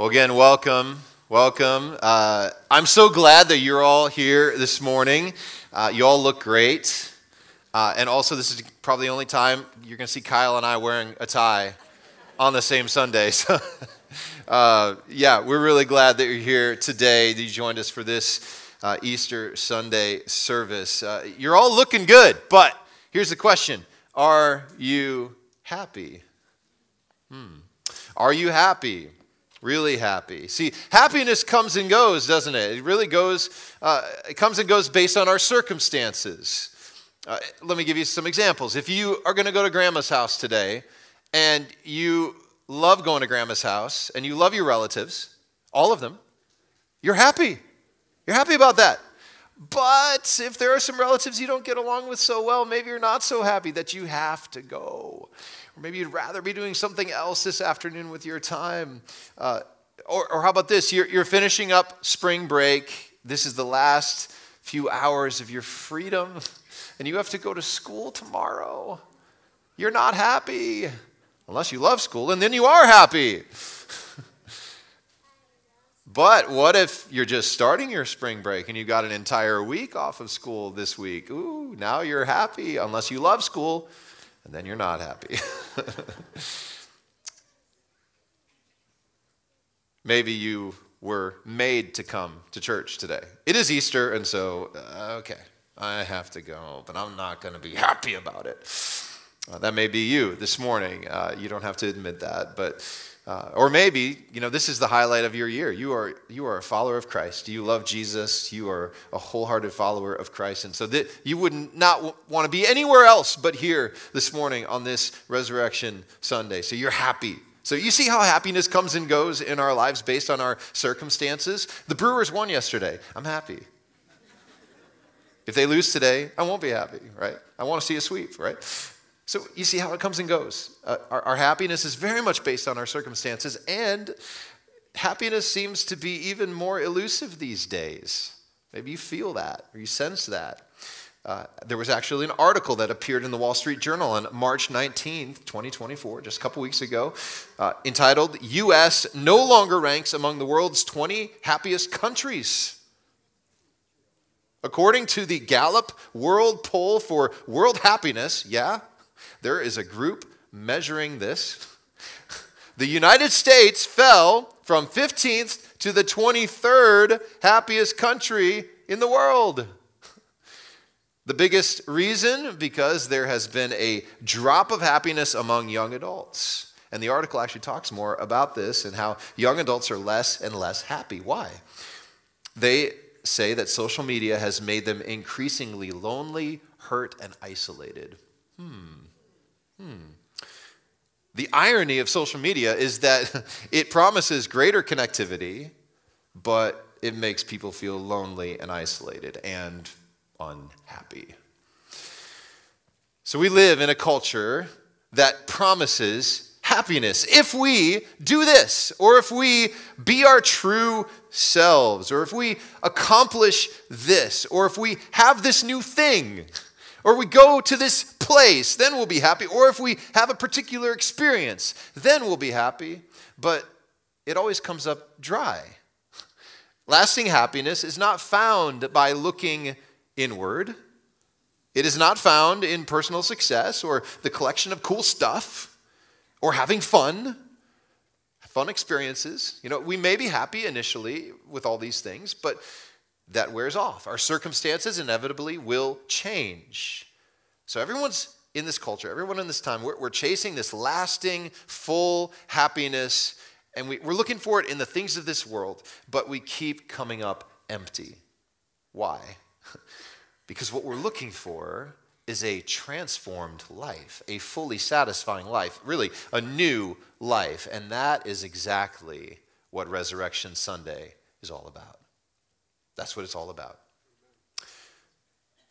Well, again, welcome. Welcome. Uh, I'm so glad that you're all here this morning. Uh, you all look great. Uh, and also, this is probably the only time you're going to see Kyle and I wearing a tie on the same Sunday. So, uh, yeah, we're really glad that you're here today, that you joined us for this uh, Easter Sunday service. Uh, you're all looking good, but here's the question Are you happy? Hmm. Are you happy? Really happy. See, happiness comes and goes, doesn't it? It really goes, uh, it comes and goes based on our circumstances. Uh, let me give you some examples. If you are going to go to grandma's house today and you love going to grandma's house and you love your relatives, all of them, you're happy. You're happy about that. But if there are some relatives you don't get along with so well, maybe you're not so happy that you have to go. Or maybe you'd rather be doing something else this afternoon with your time. Uh, or, or how about this? You're, you're finishing up spring break. This is the last few hours of your freedom, and you have to go to school tomorrow. You're not happy unless you love school, and then you are happy. But what if you're just starting your spring break and you got an entire week off of school this week? Ooh, now you're happy unless you love school and then you're not happy. Maybe you were made to come to church today. It is Easter, and so, uh, okay, I have to go, but I'm not going to be happy about it. Uh, that may be you this morning. Uh, you don't have to admit that, but uh, or maybe, you know, this is the highlight of your year. You are, you are a follower of Christ. You love Jesus. You are a wholehearted follower of Christ. And so that you would not w- want to be anywhere else but here this morning on this Resurrection Sunday. So you're happy. So you see how happiness comes and goes in our lives based on our circumstances? The Brewers won yesterday. I'm happy. If they lose today, I won't be happy, right? I want to see a sweep, right? So you see how it comes and goes. Uh, our, our happiness is very much based on our circumstances, and happiness seems to be even more elusive these days. Maybe you feel that or you sense that. Uh, there was actually an article that appeared in the Wall Street Journal on March 19th, 2024, just a couple weeks ago, uh, entitled U.S. No Longer Ranks Among the World's 20 Happiest Countries. According to the Gallup World Poll for World Happiness, yeah, there is a group measuring this. The United States fell from 15th to the 23rd happiest country in the world. The biggest reason because there has been a drop of happiness among young adults. And the article actually talks more about this and how young adults are less and less happy. Why? They say that social media has made them increasingly lonely, hurt, and isolated. Hmm. Hmm. The irony of social media is that it promises greater connectivity, but it makes people feel lonely and isolated and unhappy. So we live in a culture that promises happiness if we do this, or if we be our true selves, or if we accomplish this, or if we have this new thing or we go to this place, then we'll be happy. Or if we have a particular experience, then we'll be happy. But it always comes up dry. Lasting happiness is not found by looking inward. It is not found in personal success or the collection of cool stuff or having fun, fun experiences. You know, we may be happy initially with all these things, but that wears off. Our circumstances inevitably will change. So, everyone's in this culture, everyone in this time, we're, we're chasing this lasting, full happiness, and we, we're looking for it in the things of this world, but we keep coming up empty. Why? because what we're looking for is a transformed life, a fully satisfying life, really a new life. And that is exactly what Resurrection Sunday is all about. That's what it's all about.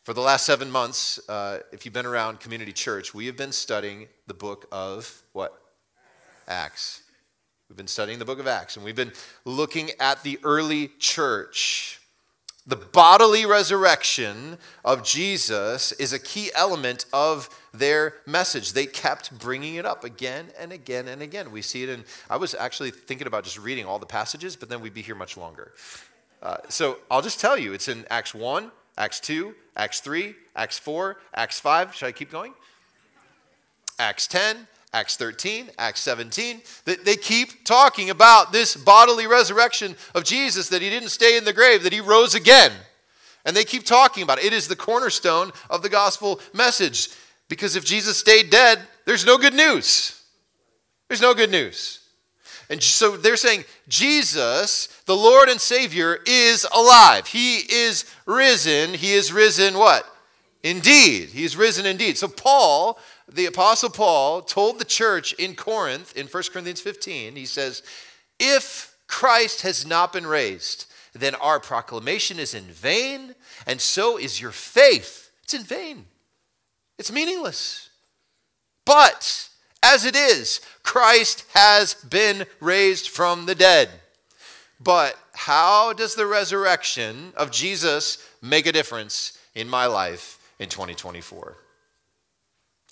For the last seven months, uh, if you've been around Community Church, we have been studying the book of what? Acts. We've been studying the book of Acts, and we've been looking at the early church. The bodily resurrection of Jesus is a key element of their message. They kept bringing it up again and again and again. We see it in, I was actually thinking about just reading all the passages, but then we'd be here much longer. Uh, so I'll just tell you it's in Acts 1, Acts 2, Acts 3, Acts 4, Acts 5. Should I keep going? Acts 10, Acts 13, Acts 17. They keep talking about this bodily resurrection of Jesus, that he didn't stay in the grave, that he rose again. And they keep talking about it. It is the cornerstone of the gospel message. Because if Jesus stayed dead, there's no good news. There's no good news. And so they're saying Jesus, the Lord and Savior, is alive. He is risen. He is risen what? Indeed. He is risen indeed. So Paul, the Apostle Paul, told the church in Corinth in 1 Corinthians 15, he says, If Christ has not been raised, then our proclamation is in vain, and so is your faith. It's in vain. It's meaningless. But as it is, Christ has been raised from the dead. But how does the resurrection of Jesus make a difference in my life in 2024?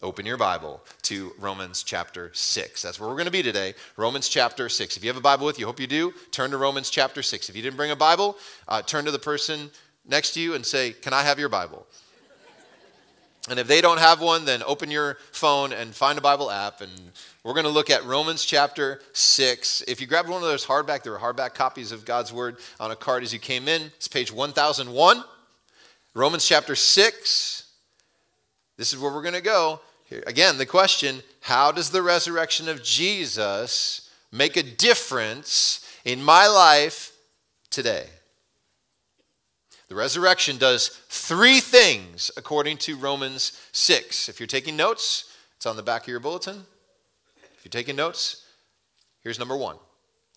Open your Bible to Romans chapter 6. That's where we're going to be today. Romans chapter 6. If you have a Bible with you, hope you do, turn to Romans chapter 6. If you didn't bring a Bible, uh, turn to the person next to you and say, Can I have your Bible? And if they don't have one, then open your phone and find a Bible app. And we're going to look at Romans chapter 6. If you grabbed one of those hardback, there are hardback copies of God's Word on a card as you came in. It's page 1001. Romans chapter 6. This is where we're going to go. Here, again, the question how does the resurrection of Jesus make a difference in my life today? The resurrection does three things according to Romans 6. If you're taking notes, it's on the back of your bulletin. If you're taking notes, here's number one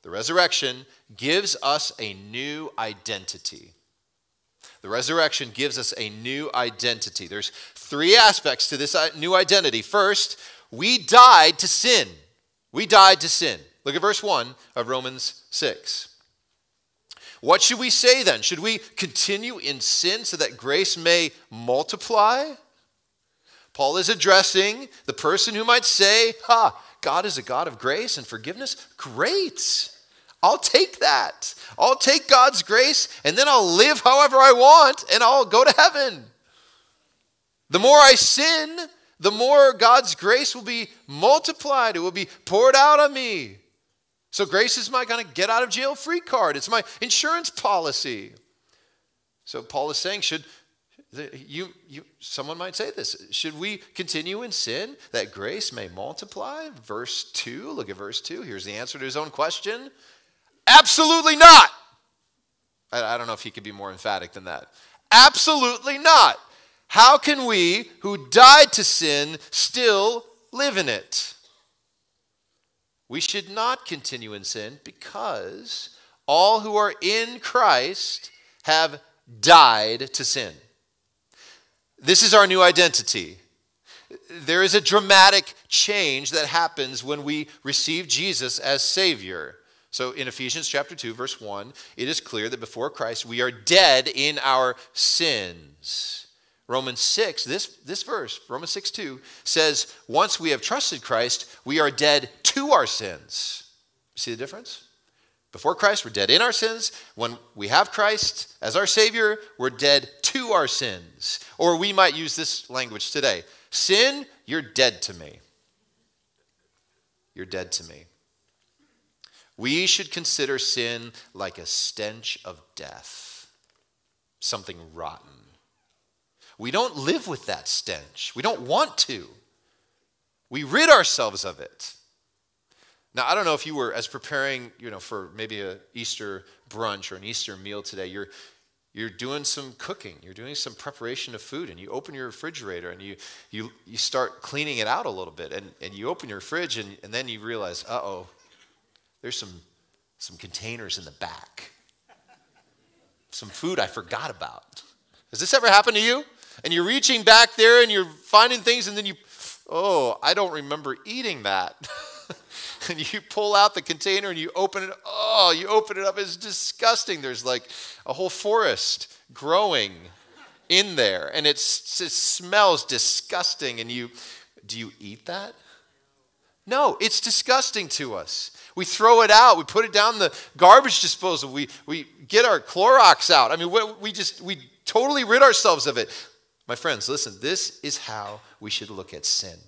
the resurrection gives us a new identity. The resurrection gives us a new identity. There's three aspects to this uh, new identity. First, we died to sin. We died to sin. Look at verse 1 of Romans 6. What should we say then? Should we continue in sin so that grace may multiply? Paul is addressing the person who might say, Ha, God is a God of grace and forgiveness. Great. I'll take that. I'll take God's grace and then I'll live however I want and I'll go to heaven. The more I sin, the more God's grace will be multiplied. It will be poured out on me. So grace is my kind of get out of jail free card. It's my insurance policy. So Paul is saying, should you, you someone might say this, should we continue in sin that grace may multiply? Verse 2, look at verse 2. Here's the answer to his own question. Absolutely not. I, I don't know if he could be more emphatic than that. Absolutely not. How can we who died to sin still live in it? We should not continue in sin because all who are in Christ have died to sin. This is our new identity. There is a dramatic change that happens when we receive Jesus as Savior. So in Ephesians chapter 2 verse 1, it is clear that before Christ we are dead in our sins. Romans 6, this, this verse, Romans 6 2, says, Once we have trusted Christ, we are dead to our sins. See the difference? Before Christ, we're dead in our sins. When we have Christ as our Savior, we're dead to our sins. Or we might use this language today Sin, you're dead to me. You're dead to me. We should consider sin like a stench of death, something rotten. We don't live with that stench. We don't want to. We rid ourselves of it. Now, I don't know if you were as preparing, you know, for maybe a Easter brunch or an Easter meal today, you're you're doing some cooking, you're doing some preparation of food, and you open your refrigerator and you you you start cleaning it out a little bit, and, and you open your fridge and, and then you realize, uh-oh, there's some some containers in the back. Some food I forgot about. Has this ever happened to you? and you're reaching back there and you're finding things, and then you, oh, I don't remember eating that. and you pull out the container and you open it. Oh, you open it up. It's disgusting. There's like a whole forest growing in there and it smells disgusting. And you, do you eat that? No, it's disgusting to us. We throw it out. We put it down the garbage disposal. We, we get our Clorox out. I mean, we, we just, we totally rid ourselves of it. My friends, listen, this is how we should look at sin.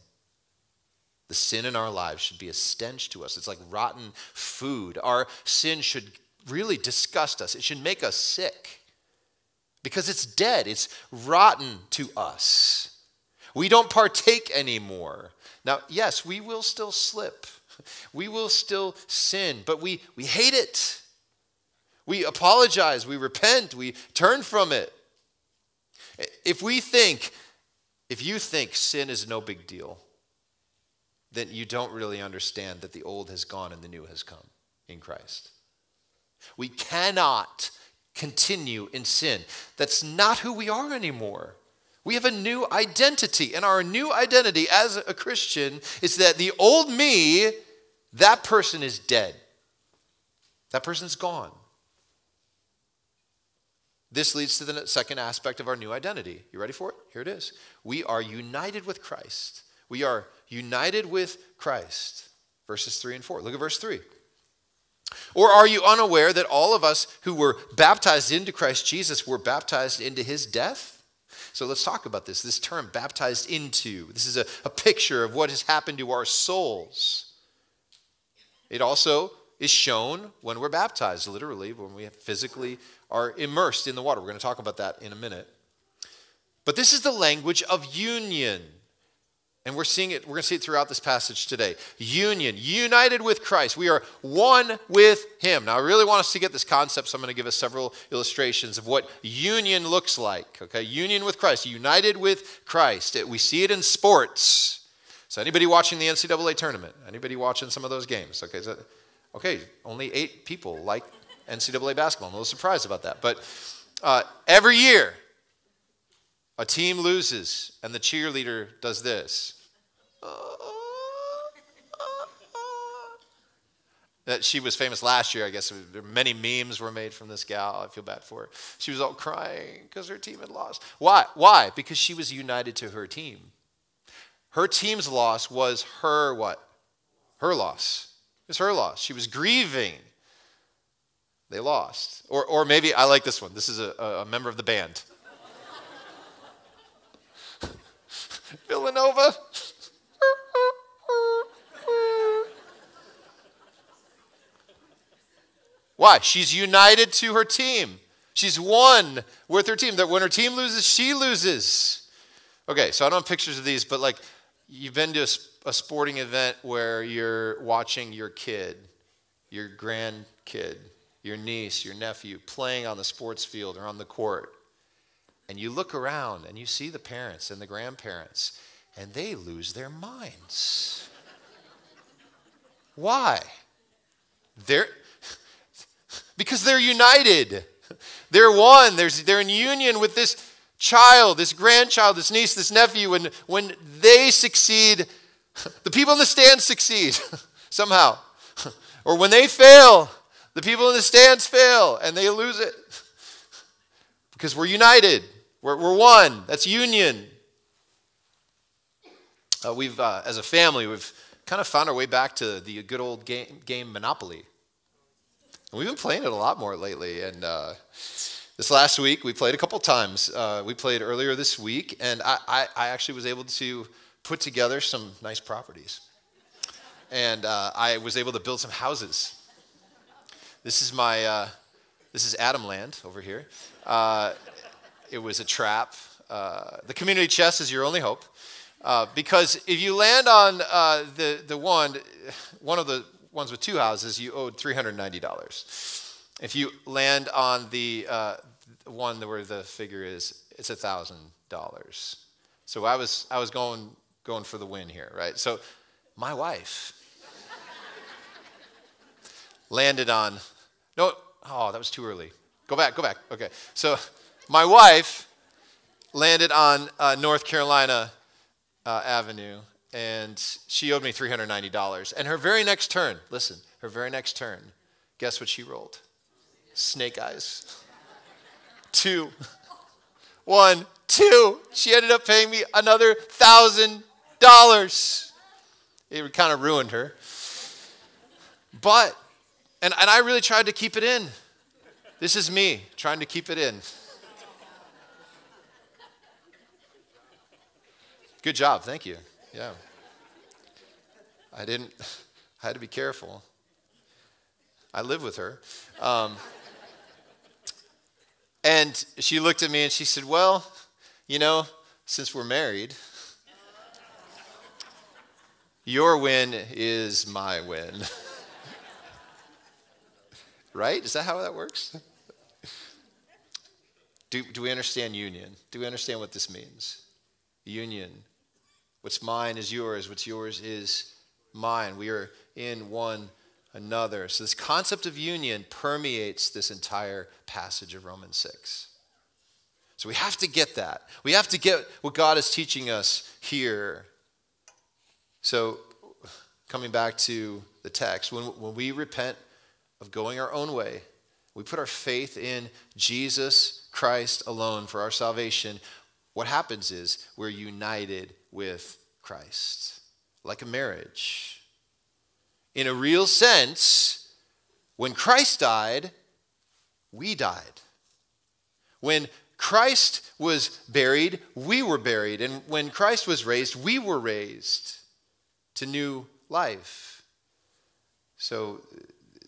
The sin in our lives should be a stench to us. It's like rotten food. Our sin should really disgust us, it should make us sick because it's dead, it's rotten to us. We don't partake anymore. Now, yes, we will still slip. We will still sin, but we, we hate it. We apologize, we repent, we turn from it. If we think, if you think sin is no big deal, then you don't really understand that the old has gone and the new has come in Christ. We cannot continue in sin. That's not who we are anymore. We have a new identity, and our new identity as a Christian is that the old me, that person is dead. That person's gone. This leads to the second aspect of our new identity. You ready for it? Here it is. We are united with Christ. We are united with Christ. Verses 3 and 4. Look at verse 3. Or are you unaware that all of us who were baptized into Christ Jesus were baptized into his death? So let's talk about this. This term, baptized into, this is a, a picture of what has happened to our souls. It also is shown when we're baptized, literally, when we physically are immersed in the water. We're going to talk about that in a minute. But this is the language of union. And we're seeing it, we're going to see it throughout this passage today. Union, united with Christ. We are one with Him. Now, I really want us to get this concept, so I'm going to give us several illustrations of what union looks like. Okay, union with Christ, united with Christ. We see it in sports. So, anybody watching the NCAA tournament? Anybody watching some of those games? Okay, so, okay, only eight people like NCAA basketball. I'm a little surprised about that. But uh, every year, a team loses, and the cheerleader does this. That she was famous last year, I guess. Many memes were made from this gal. I feel bad for her. She was all crying because her team had lost. Why? Why? Because she was united to her team. Her team's loss was her what? Her loss. It was her loss. She was grieving. They lost. Or, or maybe I like this one. This is a, a member of the band. Villanova. Why? She's united to her team. She's one with her team. That when her team loses, she loses. Okay, so I don't have pictures of these, but like you've been to a, a sporting event where you're watching your kid, your grandkid, your niece, your nephew playing on the sports field or on the court and you look around and you see the parents and the grandparents, and they lose their minds. Why? They're because they're united. They're one. They're in union with this child, this grandchild, this niece, this nephew. And when they succeed, the people in the stands succeed somehow. Or when they fail, the people in the stands fail and they lose it. Because we're united. We're, we're one. That's union. Uh, we've, uh, as a family, we've kind of found our way back to the good old game, game Monopoly. And we've been playing it a lot more lately. And uh, this last week, we played a couple times. Uh, we played earlier this week, and I, I, I, actually was able to put together some nice properties. And uh, I was able to build some houses. This is my, uh, this is Adam Land over here. It was a trap. Uh, the community chest is your only hope. Uh, because if you land on uh, the, the one, one of the ones with two houses, you owed $390. If you land on the uh, one where the figure is, it's $1,000. So I was, I was going, going for the win here, right? So my wife landed on, no, oh, that was too early. Go back, go back. Okay. So my wife landed on uh, North Carolina uh, Avenue, and she owed me $390. And her very next turn, listen, her very next turn, guess what she rolled? Snake eyes. Two. one, two. She ended up paying me another thousand dollars. It kind of ruined her. But, and, and I really tried to keep it in. This is me trying to keep it in. Good job, thank you. Yeah. I didn't, I had to be careful. I live with her. Um, and she looked at me and she said, Well, you know, since we're married, your win is my win. right? Is that how that works? Do, do we understand union? Do we understand what this means? Union. What's mine is yours, what's yours is mine. We are in one another. So, this concept of union permeates this entire passage of Romans 6. So, we have to get that. We have to get what God is teaching us here. So, coming back to the text, when, when we repent of going our own way, we put our faith in Jesus Christ alone for our salvation, what happens is we're united with Christ, like a marriage. In a real sense, when Christ died, we died. When Christ was buried, we were buried. And when Christ was raised, we were raised to new life. So,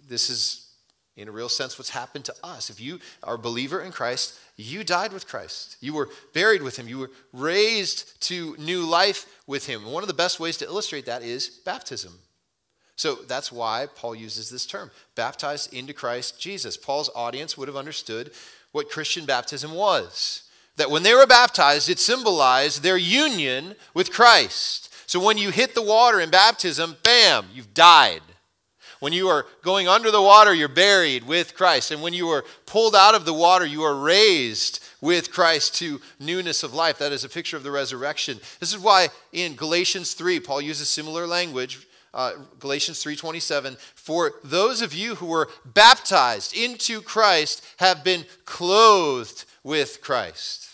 this is, in a real sense, what's happened to us. If you are a believer in Christ, you died with Christ. You were buried with him. You were raised to new life with him. One of the best ways to illustrate that is baptism. So that's why Paul uses this term baptized into Christ Jesus. Paul's audience would have understood what Christian baptism was. That when they were baptized, it symbolized their union with Christ. So when you hit the water in baptism, bam, you've died. When you are going under the water, you're buried with Christ. And when you are pulled out of the water, you are raised with Christ to newness of life. That is a picture of the resurrection. This is why in Galatians 3, Paul uses similar language. Uh, Galatians 3:27 for those of you who were baptized into Christ have been clothed with Christ.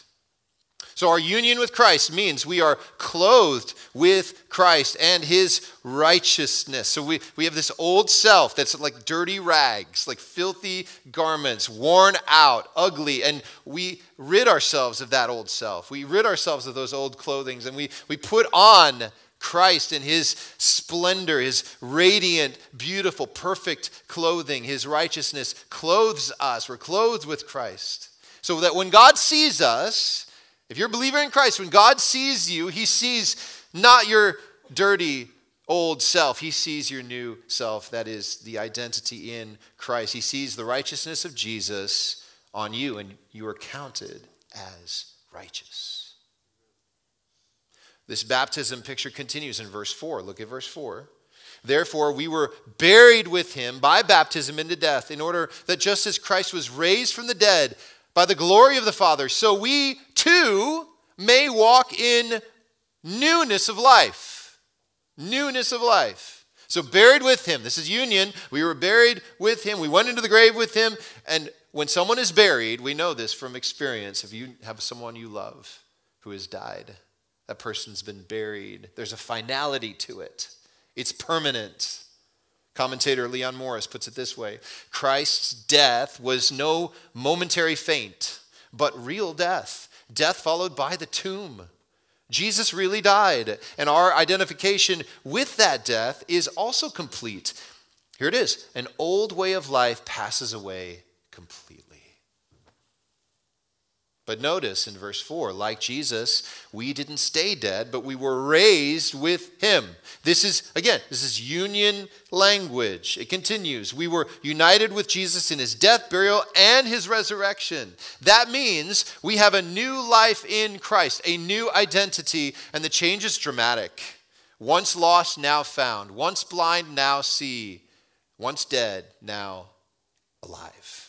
So, our union with Christ means we are clothed with Christ and his righteousness. So, we, we have this old self that's like dirty rags, like filthy garments, worn out, ugly, and we rid ourselves of that old self. We rid ourselves of those old clothings and we, we put on Christ in his splendor, his radiant, beautiful, perfect clothing, his righteousness clothes us. We're clothed with Christ. So that when God sees us, if you're a believer in Christ, when God sees you, he sees not your dirty old self, he sees your new self. That is the identity in Christ. He sees the righteousness of Jesus on you, and you are counted as righteous. This baptism picture continues in verse 4. Look at verse 4. Therefore, we were buried with him by baptism into death, in order that just as Christ was raised from the dead by the glory of the Father, so we too may walk in newness of life. Newness of life. So, buried with him. This is union. We were buried with him. We went into the grave with him. And when someone is buried, we know this from experience. If you have someone you love who has died, that person's been buried. There's a finality to it, it's permanent. Commentator Leon Morris puts it this way Christ's death was no momentary faint, but real death death followed by the tomb. Jesus really died, and our identification with that death is also complete. Here it is an old way of life passes away completely. But notice in verse 4, like Jesus, we didn't stay dead, but we were raised with him. This is, again, this is union language. It continues. We were united with Jesus in his death, burial, and his resurrection. That means we have a new life in Christ, a new identity, and the change is dramatic. Once lost, now found. Once blind, now see. Once dead, now alive.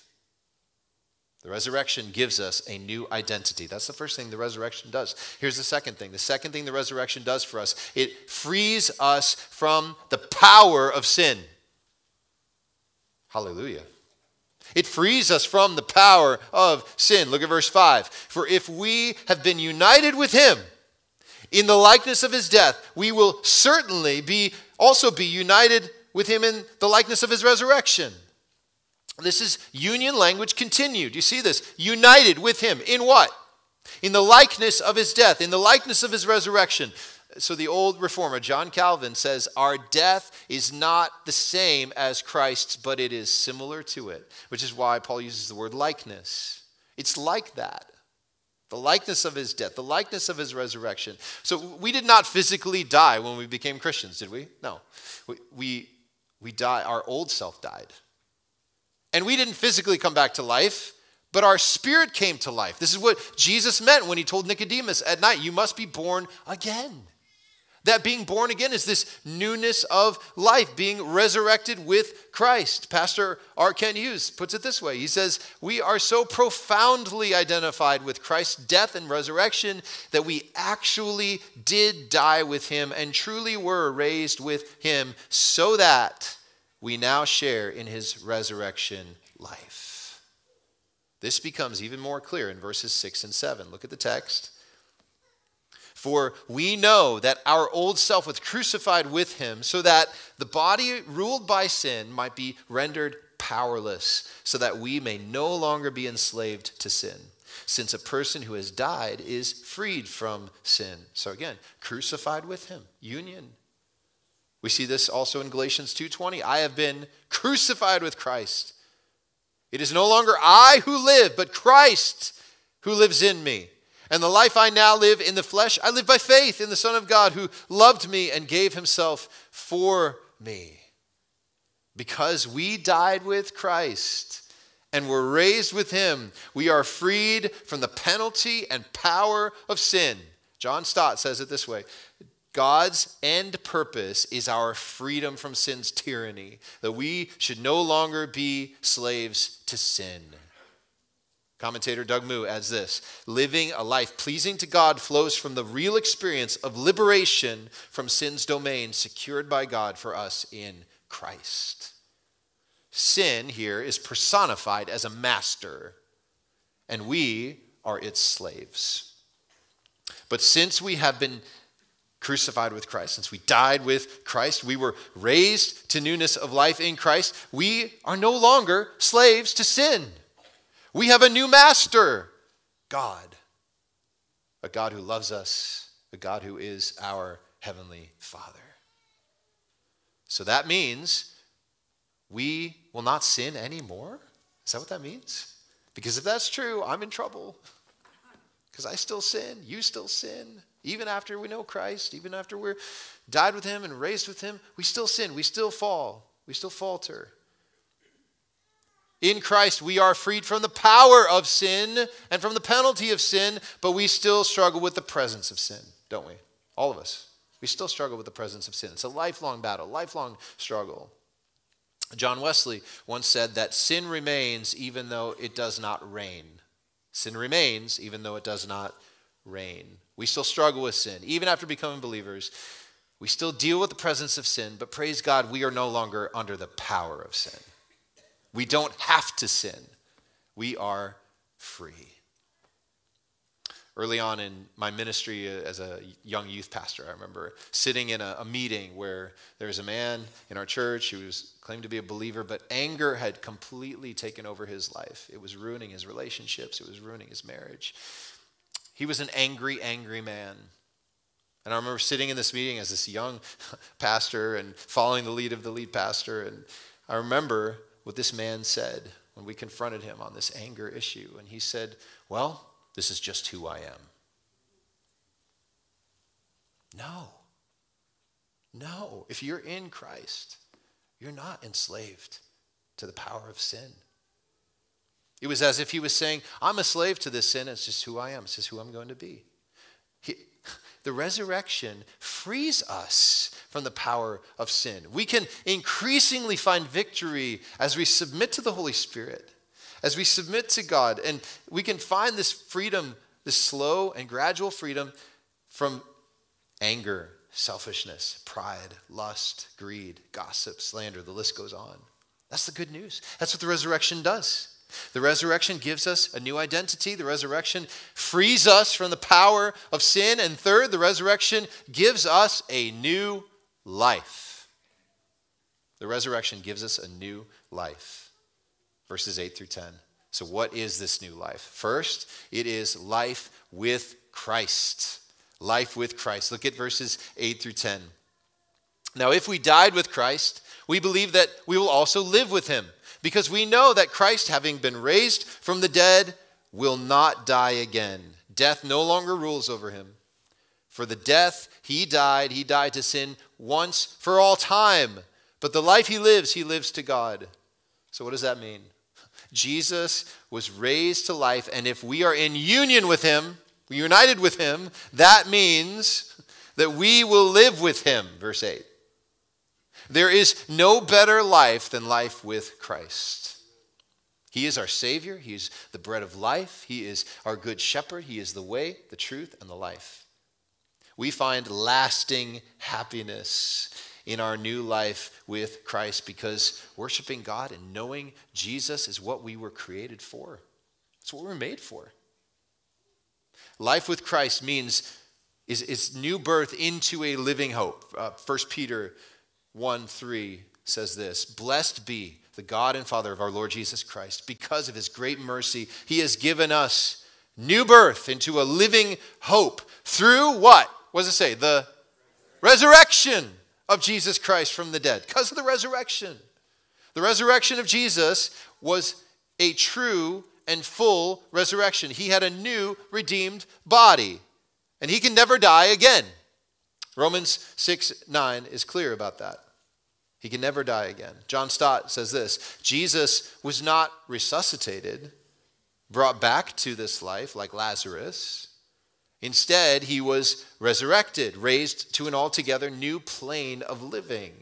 The resurrection gives us a new identity. That's the first thing the resurrection does. Here's the second thing. The second thing the resurrection does for us it frees us from the power of sin. Hallelujah. It frees us from the power of sin. Look at verse 5. For if we have been united with him in the likeness of his death, we will certainly be also be united with him in the likeness of his resurrection. This is union language continued. You see this? United with him in what? In the likeness of his death, in the likeness of his resurrection. So the old reformer, John Calvin, says, Our death is not the same as Christ's, but it is similar to it, which is why Paul uses the word likeness. It's like that. The likeness of his death, the likeness of his resurrection. So we did not physically die when we became Christians, did we? No. We, we, we die, our old self died. And we didn't physically come back to life, but our spirit came to life. This is what Jesus meant when he told Nicodemus at night, You must be born again. That being born again is this newness of life, being resurrected with Christ. Pastor R. Kent Hughes puts it this way He says, We are so profoundly identified with Christ's death and resurrection that we actually did die with him and truly were raised with him so that we now share in his resurrection life. This becomes even more clear in verses 6 and 7. Look at the text. For we know that our old self was crucified with him, so that the body ruled by sin might be rendered powerless, so that we may no longer be enslaved to sin. Since a person who has died is freed from sin. So again, crucified with him, union. We see this also in Galatians 2:20. I have been crucified with Christ. It is no longer I who live, but Christ who lives in me. And the life I now live in the flesh, I live by faith in the Son of God who loved me and gave himself for me. Because we died with Christ and were raised with him, we are freed from the penalty and power of sin. John Stott says it this way God's end purpose is our freedom from sin's tyranny, that we should no longer be slaves to sin. Commentator Doug Moo adds this Living a life pleasing to God flows from the real experience of liberation from sin's domain secured by God for us in Christ. Sin here is personified as a master, and we are its slaves. But since we have been crucified with Christ, since we died with Christ, we were raised to newness of life in Christ, we are no longer slaves to sin. We have a new master, God. A God who loves us, a God who is our heavenly Father. So that means we will not sin anymore? Is that what that means? Because if that's true, I'm in trouble. Because I still sin, you still sin. Even after we know Christ, even after we're died with him and raised with him, we still sin, we still fall, we still falter. In Christ, we are freed from the power of sin and from the penalty of sin, but we still struggle with the presence of sin, don't we? All of us. We still struggle with the presence of sin. It's a lifelong battle, lifelong struggle. John Wesley once said that sin remains even though it does not reign. Sin remains even though it does not reign. We still struggle with sin. Even after becoming believers, we still deal with the presence of sin, but praise God, we are no longer under the power of sin. We don't have to sin, we are free. Early on in my ministry as a young youth pastor, I remember sitting in a, a meeting where there was a man in our church who was claimed to be a believer, but anger had completely taken over his life. It was ruining his relationships, it was ruining his marriage. He was an angry, angry man. And I remember sitting in this meeting as this young pastor and following the lead of the lead pastor. And I remember what this man said when we confronted him on this anger issue. And he said, Well, this is just who I am. No. No. If you're in Christ, you're not enslaved to the power of sin. It was as if he was saying, I'm a slave to this sin. It's just who I am. It's just who I'm going to be. He, the resurrection frees us from the power of sin. We can increasingly find victory as we submit to the Holy Spirit, as we submit to God, and we can find this freedom, this slow and gradual freedom from anger, selfishness, pride, lust, greed, gossip, slander. The list goes on. That's the good news. That's what the resurrection does. The resurrection gives us a new identity. The resurrection frees us from the power of sin. And third, the resurrection gives us a new life. The resurrection gives us a new life. Verses 8 through 10. So, what is this new life? First, it is life with Christ. Life with Christ. Look at verses 8 through 10. Now, if we died with Christ, we believe that we will also live with him because we know that Christ, having been raised from the dead, will not die again. Death no longer rules over him. For the death he died, he died to sin once for all time. But the life he lives, he lives to God. So, what does that mean? Jesus was raised to life, and if we are in union with him, united with him, that means that we will live with him. Verse 8. There is no better life than life with Christ. He is our Savior. He is the bread of life. He is our good shepherd. He is the way, the truth, and the life. We find lasting happiness in our new life with Christ because worshiping God and knowing Jesus is what we were created for. It's what we're made for. Life with Christ means is, is new birth into a living hope. Uh, 1 Peter 1 3 says this Blessed be the God and Father of our Lord Jesus Christ. Because of his great mercy, he has given us new birth into a living hope through what? What does it say? The resurrection of Jesus Christ from the dead. Because of the resurrection. The resurrection of Jesus was a true and full resurrection. He had a new redeemed body, and he can never die again. Romans 6 9 is clear about that. He can never die again. John Stott says this Jesus was not resuscitated, brought back to this life like Lazarus. Instead, he was resurrected, raised to an altogether new plane of living.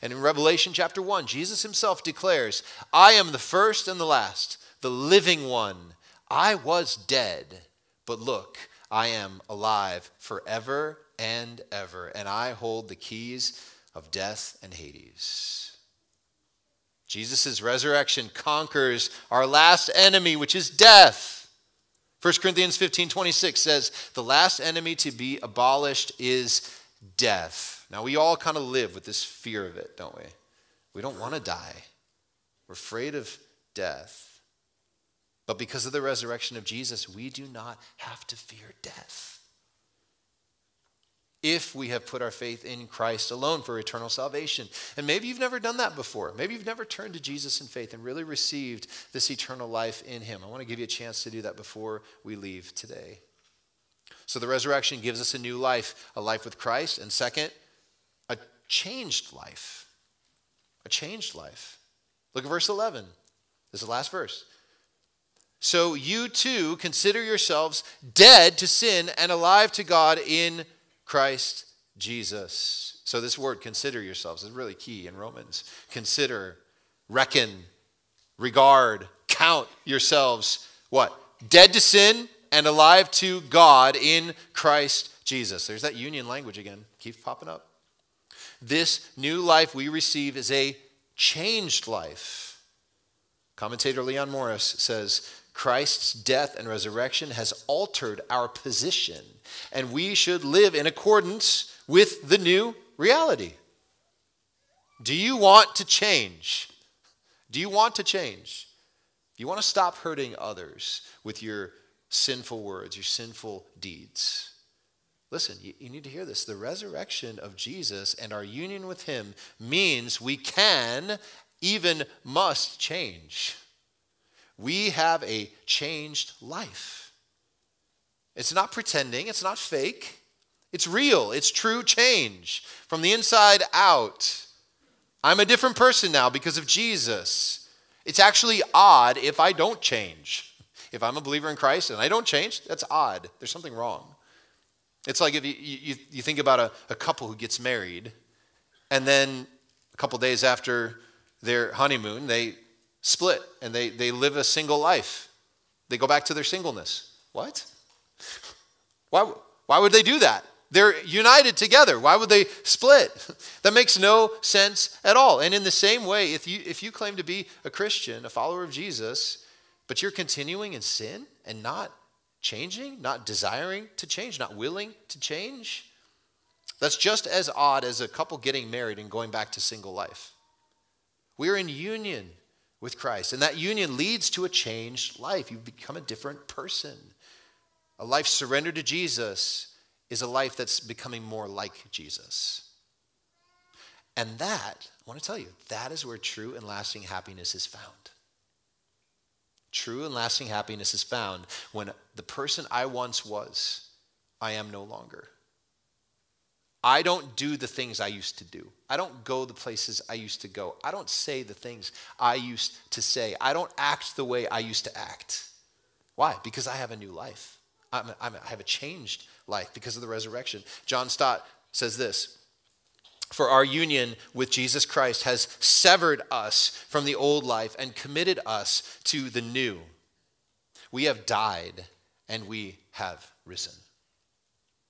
And in Revelation chapter 1, Jesus himself declares, I am the first and the last, the living one. I was dead, but look, I am alive forever and ever, and I hold the keys of death and Hades. Jesus' resurrection conquers our last enemy, which is death. 1 Corinthians 15 26 says, The last enemy to be abolished is death. Now, we all kind of live with this fear of it, don't we? We don't want to die, we're afraid of death. But because of the resurrection of Jesus, we do not have to fear death if we have put our faith in Christ alone for eternal salvation. And maybe you've never done that before. Maybe you've never turned to Jesus in faith and really received this eternal life in Him. I want to give you a chance to do that before we leave today. So, the resurrection gives us a new life, a life with Christ. And second, a changed life. A changed life. Look at verse 11. This is the last verse. So you too consider yourselves dead to sin and alive to God in Christ Jesus. So, this word, consider yourselves, is really key in Romans. Consider, reckon, regard, count yourselves what? Dead to sin and alive to God in Christ Jesus. There's that union language again, keeps popping up. This new life we receive is a changed life. Commentator Leon Morris says Christ's death and resurrection has altered our position, and we should live in accordance with the new reality. Do you want to change? Do you want to change? Do you want to stop hurting others with your sinful words, your sinful deeds? Listen, you, you, need to hear this. The resurrection of Jesus and our union with Him means we can, even must change. We have a changed life. It's not pretending, it's not fake. It's real, it's true change from the inside out. I'm a different person now because of Jesus. It's actually odd if I don't change. If I'm a believer in Christ and I don't change, that's odd. There's something wrong. It's like if you, you, you think about a, a couple who gets married, and then a couple days after their honeymoon, they split and they, they live a single life. They go back to their singleness. What? Why, why would they do that? They're united together. Why would they split? That makes no sense at all. And in the same way, if you, if you claim to be a Christian, a follower of Jesus, but you're continuing in sin and not changing, not desiring to change, not willing to change, that's just as odd as a couple getting married and going back to single life. We're in union with Christ, and that union leads to a changed life. You become a different person. A life surrendered to Jesus is a life that's becoming more like Jesus. And that, I want to tell you, that is where true and lasting happiness is found. True and lasting happiness is found when the person I once was, I am no longer. I don't do the things I used to do. I don't go the places I used to go. I don't say the things I used to say. I don't act the way I used to act. Why? Because I have a new life. I'm, I'm, i have a changed life because of the resurrection. John Stott says this For our union with Jesus Christ has severed us from the old life and committed us to the new. We have died and we have risen.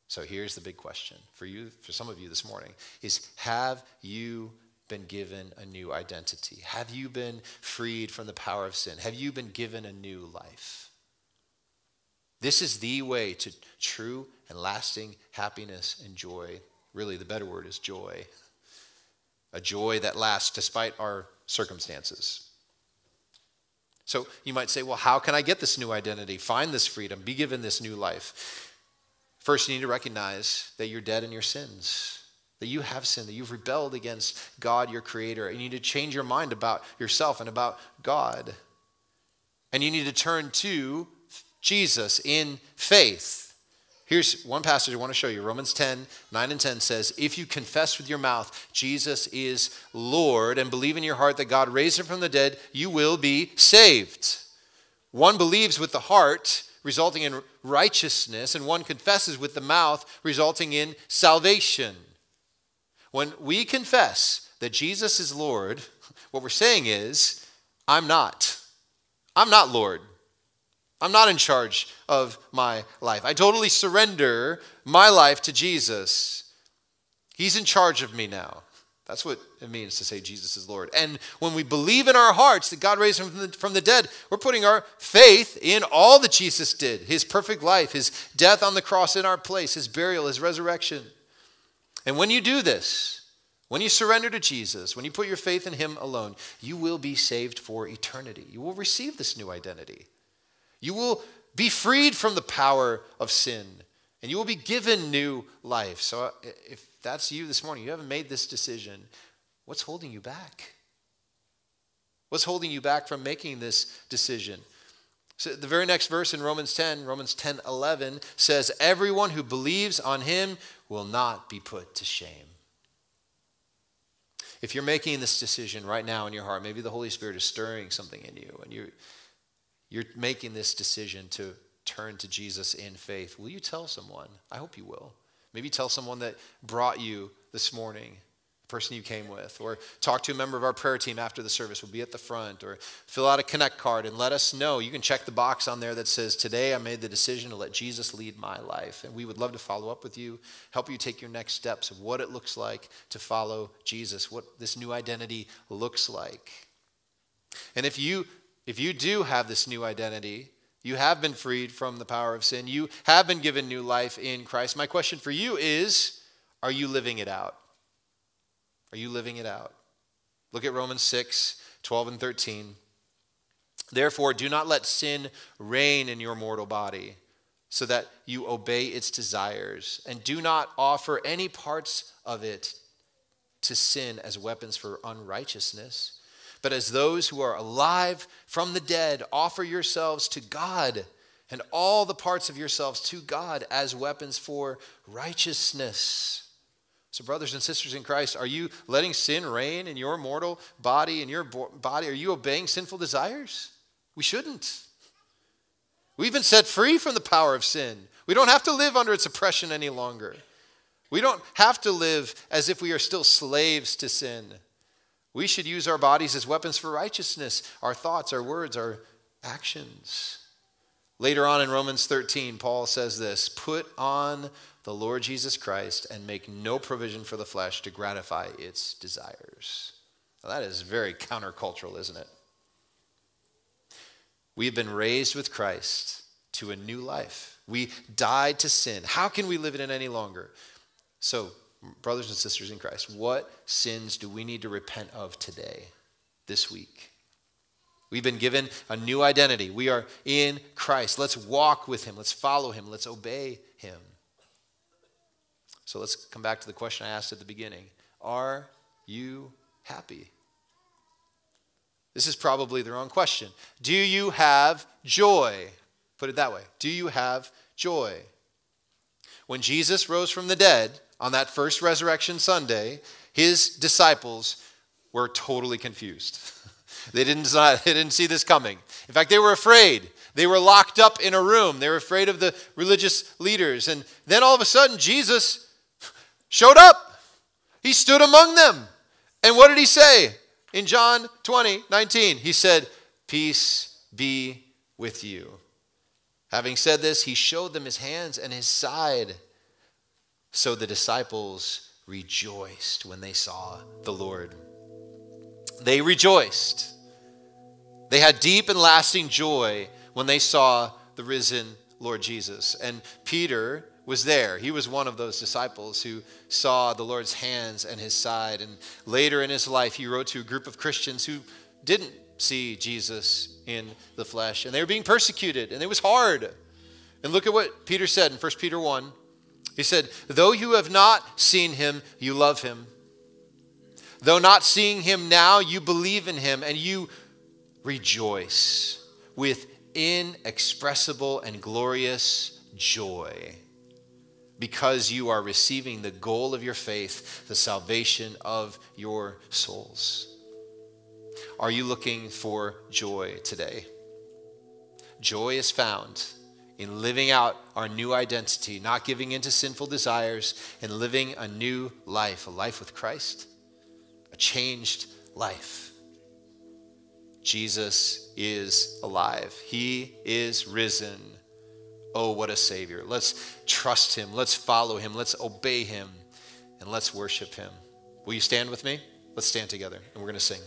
So here's the big question for you, for some of you this morning is have you been given a new identity? Have you been freed from the power of sin? Have you been given a new life? This is the way to true and lasting happiness and joy. Really, the better word is joy. A joy that lasts despite our circumstances. So you might say, well, how can I get this new identity, find this freedom, be given this new life? First, you need to recognize that you're dead in your sins, that you have sinned, that you've rebelled against God, your creator. You need to change your mind about yourself and about God. And you need to turn to Jesus in faith. Here's one passage I want to show you Romans 10, 9 and 10 says, If you confess with your mouth Jesus is Lord and believe in your heart that God raised him from the dead, you will be saved. One believes with the heart resulting in righteousness, and one confesses with the mouth, resulting in salvation. When we confess that Jesus is Lord, what we're saying is, I'm not. I'm not Lord. I'm not in charge of my life. I totally surrender my life to Jesus. He's in charge of me now. That's what it means to say Jesus is Lord. And when we believe in our hearts that God raised him from the, from the, dead, we're putting our faith in all that Jesus did his perfect life, his death on the cross in our place, his burial, his resurrection. And when you do this, when you surrender to Jesus, when you put your faith in him alone, you will be saved for eternity. You will receive this new identity. You will be freed from the power of sin, and you will be given new life. So uh, if that's you this morning, you haven't made this decision, what's holding you back? What's holding you back from making this decision? So the very next verse in Romans 10, Romans 10 11, says, Everyone who believes on him will not be put to shame. If you're making this decision right now in your heart, maybe the Holy Spirit is stirring something in you and you're, you're making this decision to turn to Jesus in faith, will you tell someone? I hope you will. Maybe tell someone that brought you this morning, the person you came with, or talk to a member of our prayer team after the service. We'll be at the front, or fill out a connect card and let us know. You can check the box on there that says, Today I made the decision to let Jesus lead my life. And we would love to follow up with you, help you take your next steps of what it looks like to follow Jesus, what this new identity looks like. And if you if you do have this new identity, you have been freed from the power of sin. You have been given new life in Christ. My question for you is are you living it out? Are you living it out? Look at Romans 6 12 and 13. Therefore, do not let sin reign in your mortal body, so that you obey its desires, and do not offer any parts of it to sin as weapons for unrighteousness but as those who are alive from the dead, offer yourselves to God and all the parts of yourselves to God as weapons for righteousness. So, brothers and sisters in Christ, are you letting sin reign in your mortal body, in your body? Are you obeying sinful desires? We shouldn't. We've been set free from the power of sin. We don't have to live under its oppression any longer. We don't have to live as if we are still slaves to sin. We should use our bodies as weapons for righteousness, our thoughts, our words, our actions. Later on in Romans 13, Paul says this Put on the Lord Jesus Christ and make no provision for the flesh to gratify its desires. Now, that is very countercultural, isn't it? We have been raised with Christ to a new life. We died to sin. How can we live in it any longer? So, brothers and sisters in Christ, what sins do we need to repent of today, this week? We've been given a new identity. We are in Christ. Let's walk with Him. Let's follow Him. Let's obey Him. So let's come back to the question I asked at the beginning Are you happy? This is probably the wrong question. Do you have joy? Put it that way. Do you have joy? When Jesus rose from the dead on that first resurrection Sunday, his disciples were totally confused. they, didn't, they didn't see this coming. In fact, they were afraid. They were locked up in a room. They were afraid of the religious leaders. And then all of a sudden, Jesus showed up. He stood among them. And what did he say? In John 20, 19, he said, Peace be with you. Having said this, he showed them his hands and his side. So the disciples rejoiced when they saw the Lord. They rejoiced. They had deep and lasting joy when they saw the risen Lord Jesus. And Peter was there. He was one of those disciples who saw the Lord's hands and his side. And later in his life, he wrote to a group of Christians who didn't see Jesus in the flesh. And they were being persecuted, and it was hard. And look at what Peter said in 1 Peter 1. He said, Though you have not seen him, you love him. Though not seeing him now, you believe in him, and you rejoice with inexpressible and glorious joy because you are receiving the goal of your faith, the salvation of your souls. Are you looking for joy today? Joy is found in living out our new identity, not giving into sinful desires, and living a new life, a life with Christ, a changed life. Jesus is alive, He is risen. Oh, what a Savior. Let's trust Him. Let's follow Him. Let's obey Him. And let's worship Him. Will you stand with me? Let's stand together and we're going to sing.